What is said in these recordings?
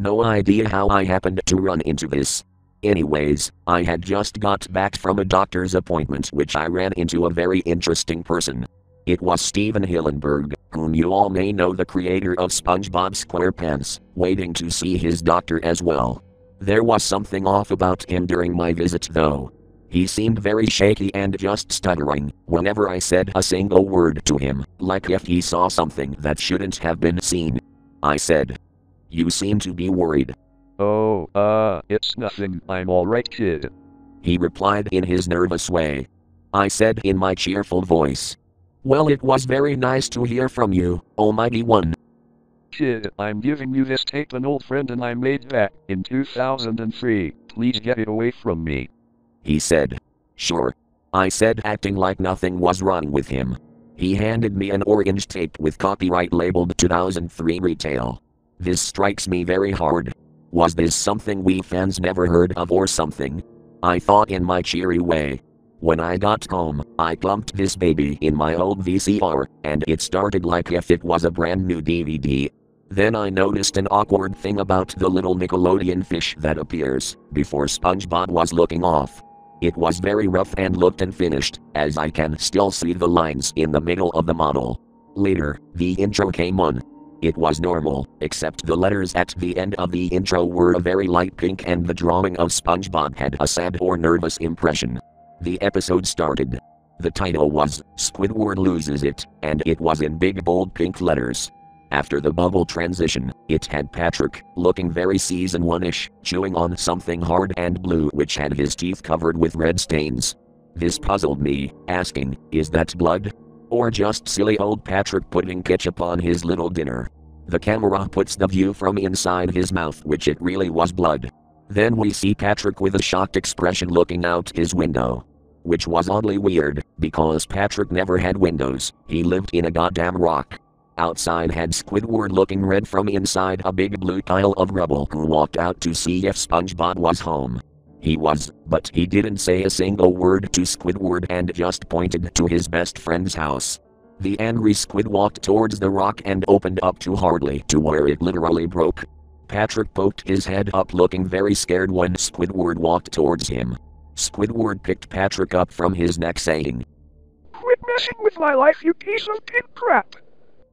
No idea how I happened to run into this. Anyways, I had just got back from a doctor's appointment which I ran into a very interesting person. It was Stephen Hillenburg, whom you all may know the creator of SpongeBob SquarePants, waiting to see his doctor as well. There was something off about him during my visit though. He seemed very shaky and just stuttering whenever I said a single word to him, like if he saw something that shouldn't have been seen. I said, You seem to be worried. Oh, uh, it's nothing. I'm alright, kid. He replied in his nervous way. I said in my cheerful voice, Well, it was very nice to hear from you, Almighty One. Kid, I'm giving you this tape an old friend and I made back in 2003. Please get it away from me. He said. Sure. I said, acting like nothing was wrong with him. He handed me an orange tape with copyright labeled 2003 retail. This strikes me very hard. Was this something we fans never heard of or something? I thought in my cheery way. When I got home, I plumped this baby in my old VCR, and it started like if it was a brand new DVD. Then I noticed an awkward thing about the little Nickelodeon fish that appears before SpongeBob was looking off. It was very rough and looked unfinished, as I can still see the lines in the middle of the model. Later, the intro came on. It was normal, except the letters at the end of the intro were a very light pink and the drawing of SpongeBob had a sad or nervous impression. The episode started. The title was Squidward Loses It, and it was in big bold pink letters. After the bubble transition, it had Patrick, looking very season 1 ish, chewing on something hard and blue which had his teeth covered with red stains. This puzzled me, asking, is that blood? Or just silly old Patrick putting ketchup on his little dinner? The camera puts the view from inside his mouth, which it really was blood. Then we see Patrick with a shocked expression looking out his window. Which was oddly weird, because Patrick never had windows, he lived in a goddamn rock. Outside had Squidward looking red from inside a big blue pile of rubble who walked out to see if SpongeBob was home. He was, but he didn't say a single word to Squidward and just pointed to his best friend's house. The angry squid walked towards the rock and opened up too hardly to where it literally broke. Patrick poked his head up looking very scared when Squidward walked towards him. Squidward picked Patrick up from his neck saying, Quit messing with my life, you piece of pink crap.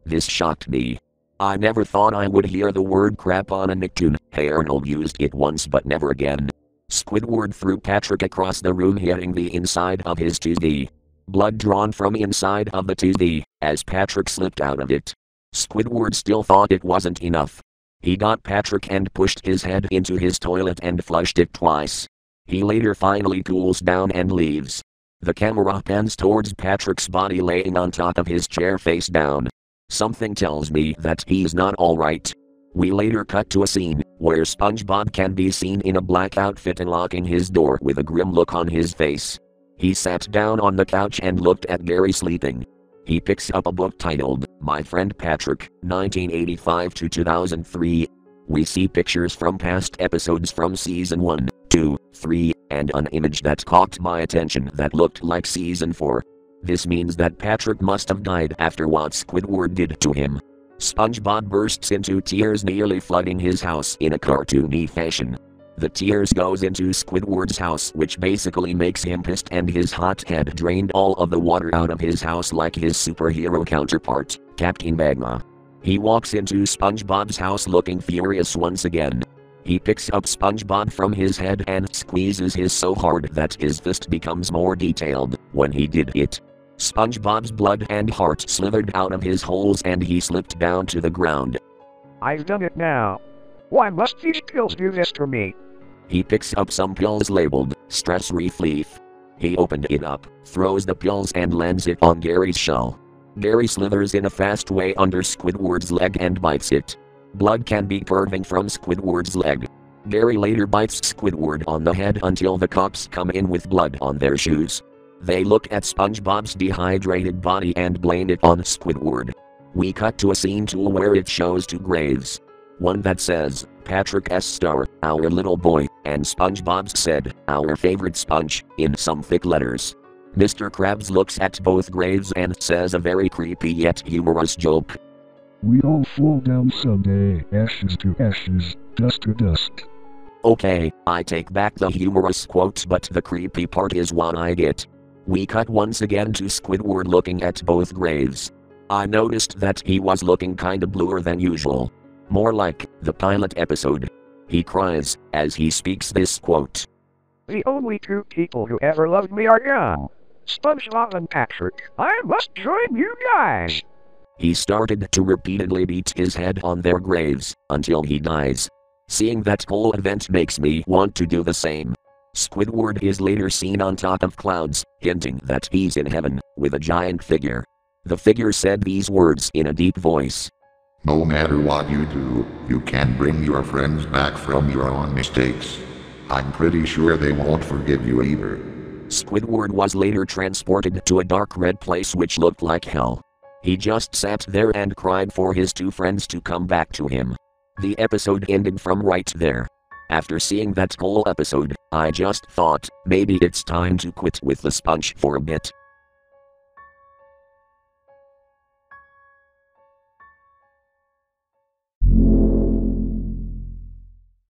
This shocked me. I never thought I would hear the word crap on a Nicktoon. Hey Arnold used it once but never again. Squidward threw Patrick across the room hitting the inside of his 2D. Blood drawn from inside of the 2D, as Patrick slipped out of it. Squidward still thought it wasn't enough. He got Patrick and pushed his head into his toilet and flushed it twice. He later finally cools down and leaves. The camera pans towards Patrick's body laying on top of his chair face down. Something tells me that he's not alright. We later cut to a scene where SpongeBob can be seen in a black outfit and locking his door with a grim look on his face. He sat down on the couch and looked at Gary sleeping. He picks up a book titled My Friend Patrick, 1985 to 2003. We see pictures from past episodes from season 1, 2, 3, and an image that caught my attention that looked like season 4. This means that Patrick must have died after what Squidward did to him. SpongeBob bursts into tears nearly flooding his house in a cartoony fashion. The tears goes into Squidward's house which basically makes him pissed and his hot head drained all of the water out of his house like his superhero counterpart, Captain Magma. He walks into SpongeBob's house looking furious once again. He picks up SpongeBob from his head and squeezes his so hard that his fist becomes more detailed when he did it. SpongeBob's blood and heart slithered out of his holes and he slipped down to the ground. I've done it now. Why must these pills do this to me? He picks up some pills labeled stress relief. He opened it up, throws the pills and lands it on Gary's shell. Gary slithers in a fast way under Squidward's leg and bites it. Blood can be curving from Squidward's leg. Gary later bites Squidward on the head until the cops come in with blood on their shoes. They look at SpongeBob's dehydrated body and blame it on Squidward. We cut to a scene tool where it shows two graves. One that says, Patrick S. Star, our little boy, and SpongeBob's said, our favorite sponge, in some thick letters. Mr. Krabs looks at both graves and says a very creepy yet humorous joke. We all fall down someday, ashes to ashes, dust to dust. Okay, I take back the humorous quote, but the creepy part is what I get. We cut once again to Squidward looking at both graves. I noticed that he was looking kinda bluer than usual. More like the pilot episode. He cries as he speaks this quote. The only two people who ever loved me are you. SpongeBob and Patrick. I must join you guys. He started to repeatedly beat his head on their graves until he dies. Seeing that whole event makes me want to do the same. Squidward is later seen on top of clouds, hinting that he's in heaven, with a giant figure. The figure said these words in a deep voice. No matter what you do, you can bring your friends back from your own mistakes. I'm pretty sure they won't forgive you either. Squidward was later transported to a dark red place which looked like hell. He just sat there and cried for his two friends to come back to him. The episode ended from right there. After seeing that whole episode, I just thought, maybe it's time to quit with the sponge for a bit.